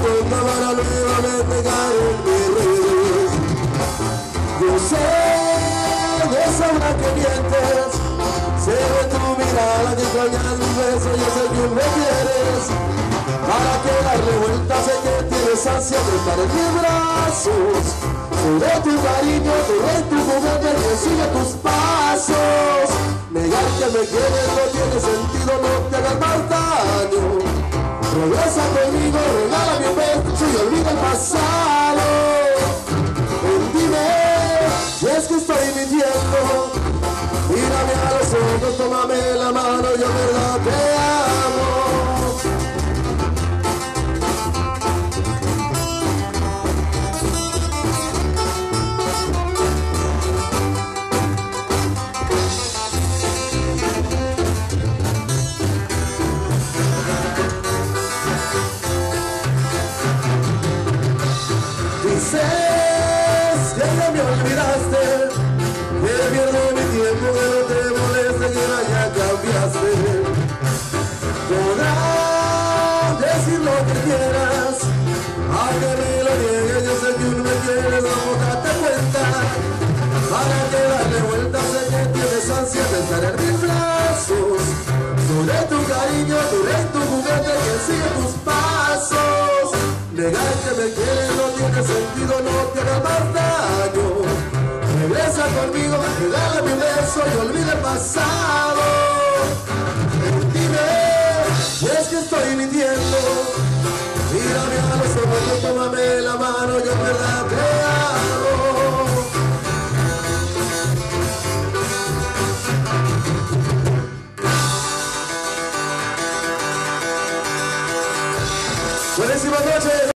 puerta para nuevamente Yo sé de sobra que mientes, sé de tu mirada que extrañas mi beso, yo sé que me quieres. Para que darle vuelta sé que tienes ansia de estar en mis brazos. Sobre tu cariño, sobre tu juguete, que sigue tus pasos. Negar que me quieres no tiene sentido, no mintiendo. Mírame a los ojos, tómame la mano, yo verdad te amo. Dices que ya me olvidaste, que pierdo mi tiempo, que no te moleste, que ahora ya cambiaste. Podrás decir lo que quieras, aunque me lo niegues, yo sé que uno me quieres, vamos, date cuenta. Para que darle vuelta, sé que tienes ansia de estar en mis brazos. Sobre tu cariño, sobre tu juguete que sigue tus pasos. Negar que me quieres no tiene sentido, no hagas más. Regresa conmigo, regálame un beso y olvida el pasado. Dime, si es que estoy mintiendo. Mírame a los ojos, tómame la mano, yo en verdad te. Buenísimas noches.